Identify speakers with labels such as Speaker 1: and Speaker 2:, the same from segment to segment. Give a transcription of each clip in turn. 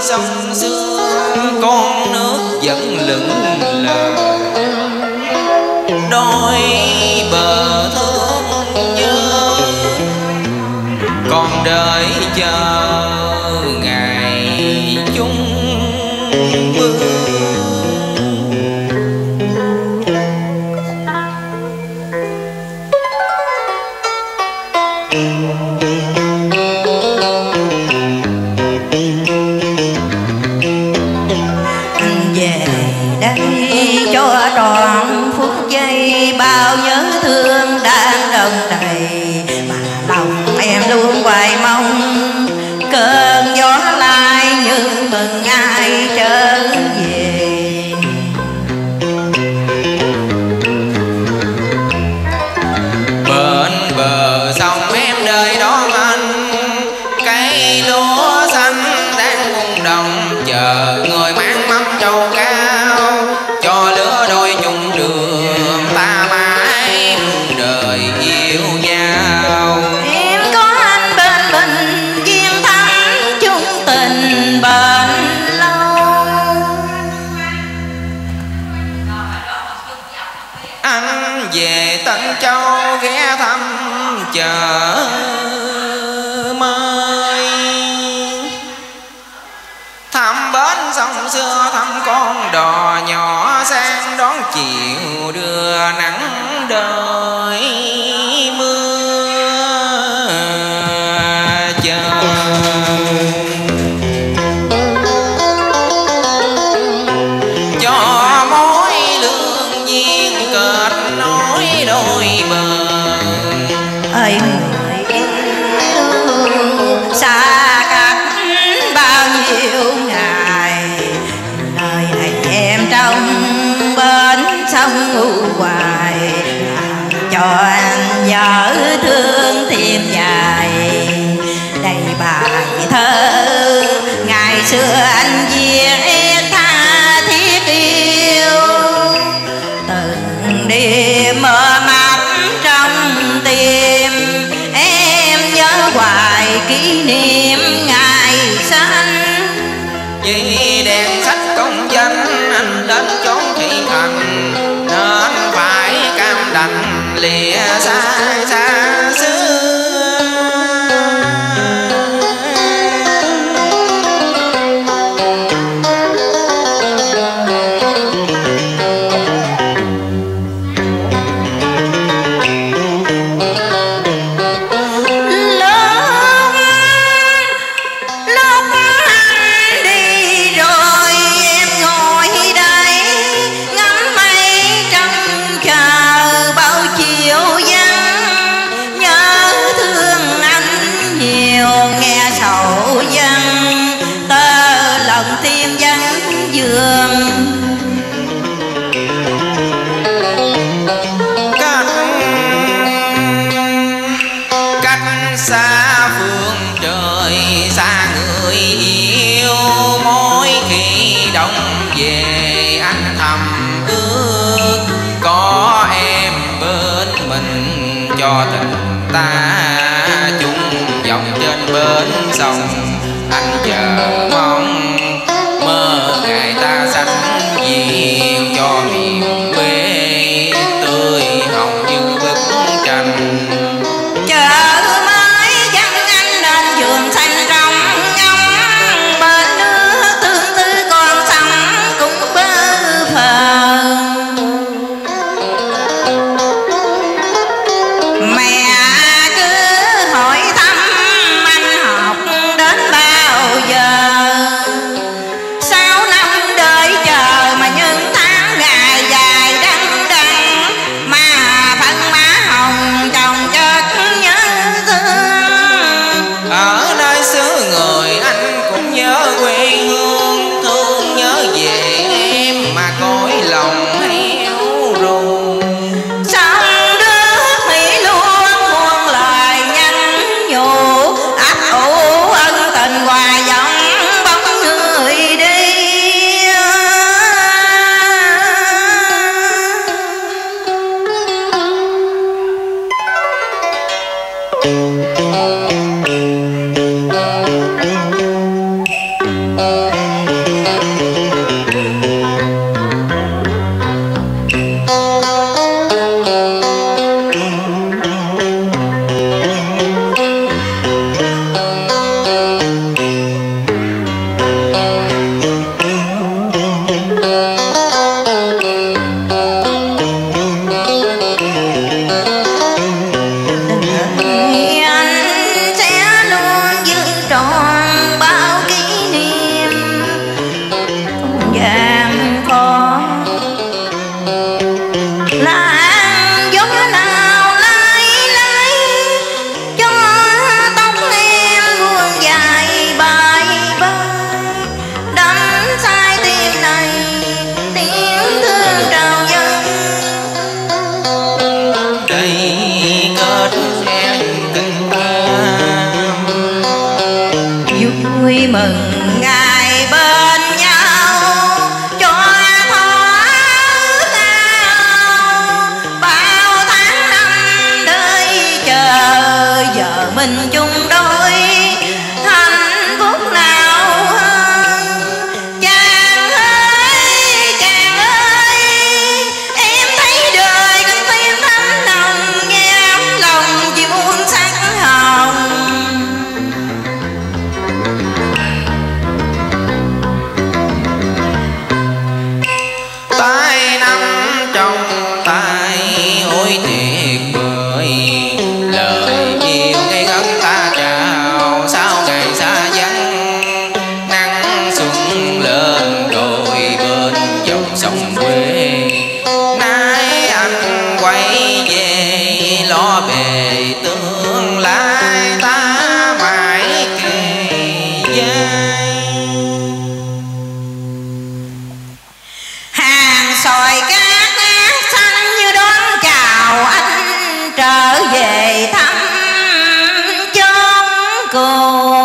Speaker 1: xăm sương con nước vẫn lững lờ.
Speaker 2: Đôi bờ thương nhớ, còn đời chờ ngày chung
Speaker 1: bước bao nhớ thương
Speaker 2: đang đồng đà châu ghé thăm chờ mới. Thăm bến sông xưa, thăm con đò nhỏ sang đón chiều đưa nắng
Speaker 1: đơn xa cách bao nhiêu ngày, nơi này em chồng bên sông nguội, cho anh dở thương tiêm dài. Đây bài thơ ngày xưa anh
Speaker 2: humbly as I nước. Có em bên mình cho tình ta chung dòng trên bến sông. Anh chờ
Speaker 1: la mừng về tương lai ta mãi kỳ giai hàng sòi cát nát xanh như đón chào anh trở về thăm chốn cùng.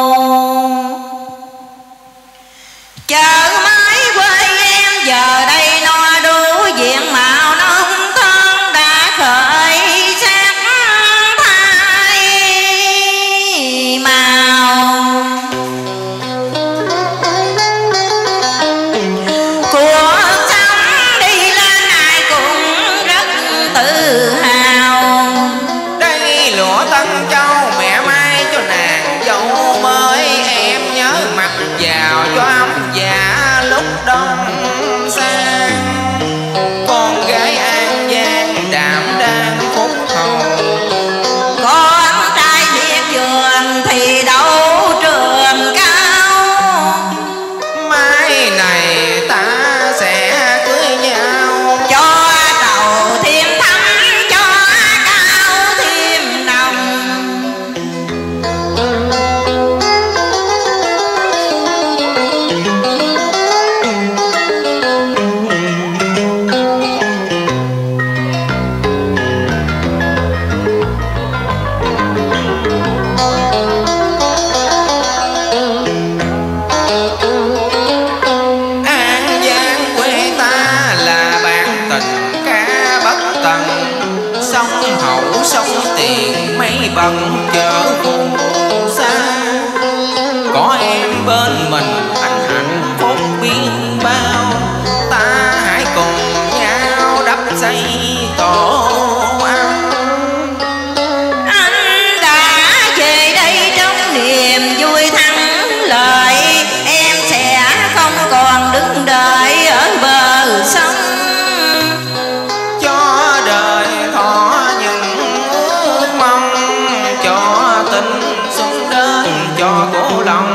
Speaker 2: phận chở vùng xa có em bên mình anh hạnh phúc biết bao, ta hãy cùng nhau đắp xây tổ tình xúc đến cho cô lòng.